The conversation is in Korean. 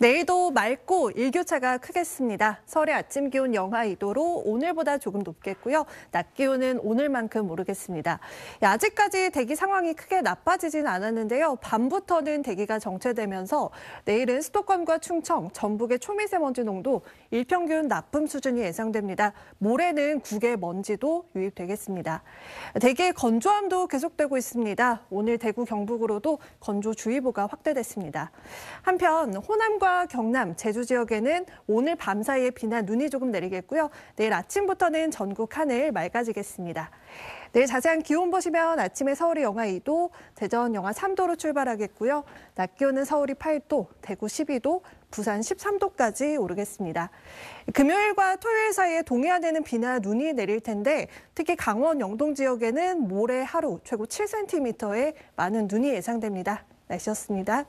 내일도 맑고 일교차가 크겠습니다. 설의 아침 기온 영하 2도로 오늘보다 조금 높겠고요. 낮 기온은 오늘만큼 오르겠습니다. 아직까지 대기 상황이 크게 나빠지진 않았는데요. 밤부터는 대기가 정체되면서 내일은 수도권과 충청, 전북의 초미세먼지 농도 일평균 나쁨 수준이 예상됩니다. 모레는 국외 먼지도 유입되겠습니다. 대기의 건조함도 계속되고 있습니다. 오늘 대구 경북으로도 건조주의보가 확대됐습니다. 한편 호남과 서울과 경남, 제주 지역에는 오늘 밤 사이에 비나 눈이 조금 내리겠고요. 내일 아침부터는 전국 하늘 맑아지겠습니다. 내일 자세한 기온 보시면 아침에 서울이 영하 2도, 대전 영하 3도로 출발하겠고요. 낮 기온은 서울이 8도, 대구 12도, 부산 13도까지 오르겠습니다. 금요일과 토요일 사이에 동해안에는 비나 눈이 내릴 텐데 특히 강원 영동 지역에는 모레 하루 최고 7cm의 많은 눈이 예상됩니다. 날씨였습니다.